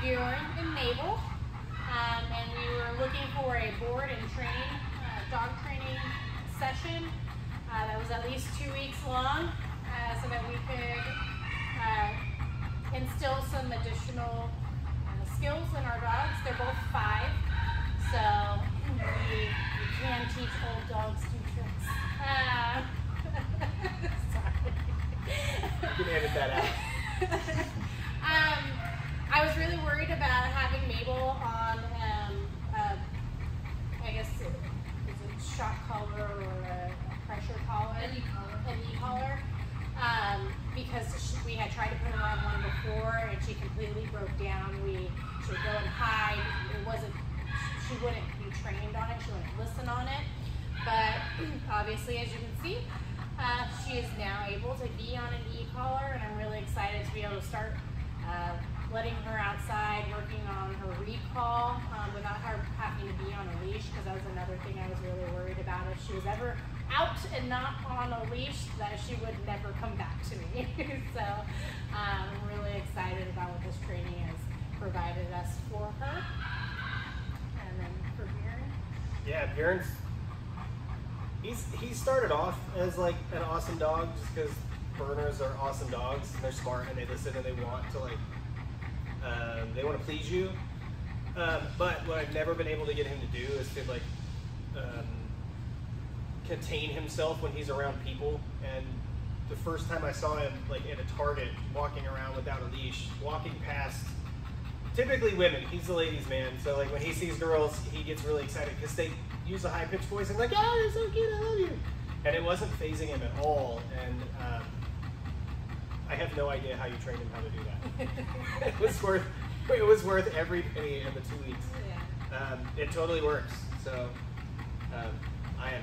Bjorn and Mabel, um, and we were looking for a board and train, uh, dog training session uh, that was at least two weeks long uh, so that we could uh, instill some additional uh, skills in our dogs. They're both five, so we, we can teach old dogs new tricks. Uh, sorry. You can edit that out. um, I was really worried about Mabel on, um, uh, I guess, is it shock collar or a pressure collar? An e-collar. An e-collar. Um, because she, we had tried to put her on one before and she completely broke down. We she would go and hide. It wasn't. She wouldn't be trained on it. She wouldn't listen on it. But obviously, as you can see, uh, she is now able to be on an e-collar, and I'm really excited to be able to start letting her outside, working on her recall um, without her having to be on a leash, because that was another thing I was really worried about. If she was ever out and not on a leash, that she would never come back to me. so um, I'm really excited about what this training has provided us for her. And then for Bjorn. Yeah, Bjorn's he's he started off as like an awesome dog just because Berners are awesome dogs and they're smart and they listen and they want to like um, they want to please you. Um, but what I've never been able to get him to do is to like um, contain himself when he's around people. And the first time I saw him like at a Target walking around without a leash, walking past typically women. He's the ladies' man, so like when he sees girls, he gets really excited because they use a high pitched voice and like, "Oh, you're so cute, I love you," and it wasn't fazing him at all. And um, I have no idea how you trained him how to do that. it was worth it was worth every penny of the two weeks. Yeah. Um, it totally works. So um, I am